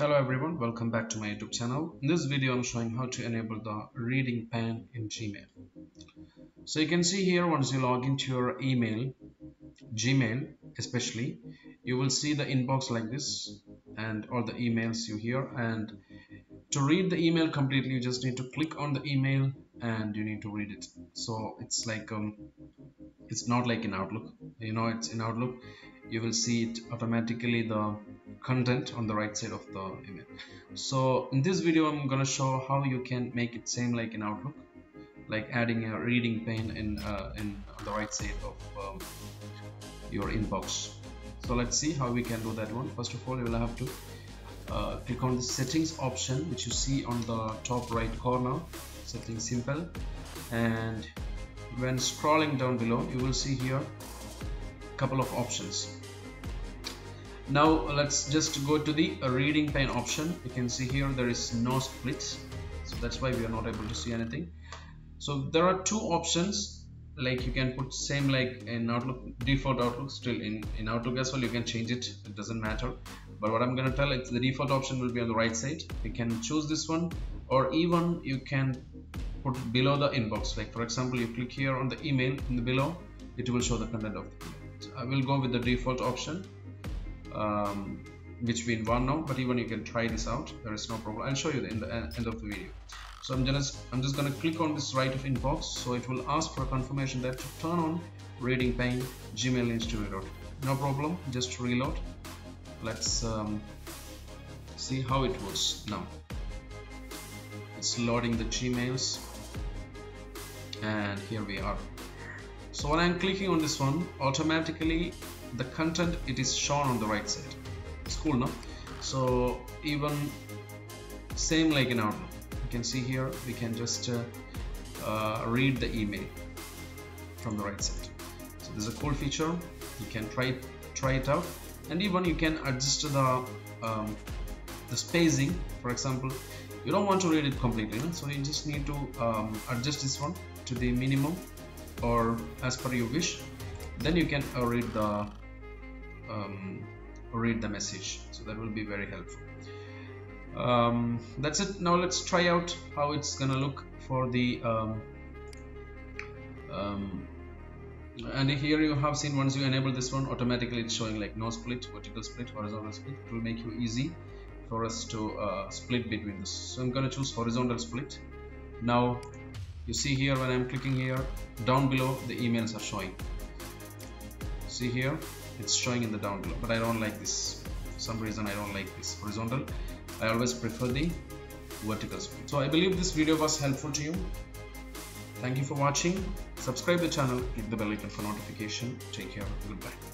Hello everyone, welcome back to my YouTube channel. In this video, I'm showing how to enable the reading pane in Gmail. So you can see here once you log into your email, Gmail especially, you will see the inbox like this and all the emails you hear and to read the email completely you just need to click on the email and you need to read it so it's like um it's not like in outlook you know it's in outlook you will see it automatically the content on the right side of the email so in this video i'm gonna show how you can make it same like in outlook like adding a reading pane in uh, in the right side of um, your inbox. So let's see how we can do that one. First of all you will have to uh, click on the settings option which you see on the top right corner settings simple. And when scrolling down below you will see here a couple of options now let's just go to the reading pane option. You can see here there is no split so that's why we are not able to see anything. So there are two options like you can put same like in outlook default outlook still in in outlook as well you can change it it doesn't matter. But what i'm going to tell it's the default option will be on the right side. You can choose this one or even you can put below the inbox. Like for example you click here on the email in the below it will show the content of the email. So i will go with the default option um, which we one now but even you can try this out. There is no problem. I'll show you in the end of the video. So I'm just I'm just gonna click on this right of inbox. So it will ask for a confirmation that to turn on reading pane Gmail to reload no problem. Just reload. Let's um, see how it works now. It's loading the Gmails. And here we are. So when I'm clicking on this one automatically the content it is shown on the right side. It's cool no? So even same like in Outlook. You can see here we can just uh, uh, read the email from the right side. So this is a cool feature. You can try try it out. And even you can adjust the um, the spacing. For example you don't want to read it completely no? so you just need to um, adjust this one to the minimum or as per your wish. Then you can uh, read the um, read the message. So that will be very helpful. Um, that's it. Now let's try out how it's gonna look for the um, um, and here you have seen once you enable this one automatically it's showing like no split vertical split horizontal split. It will make you easy for us to uh, split between this. So I'm gonna choose horizontal split. Now you see here when I'm clicking here down below the emails are showing. See here it's showing in the down below but I don't like this. For some reason I don't like this horizontal. I always prefer the vertical so I believe this video was helpful to you. Thank you for watching. Subscribe the channel click the bell icon for notification. Take care. Goodbye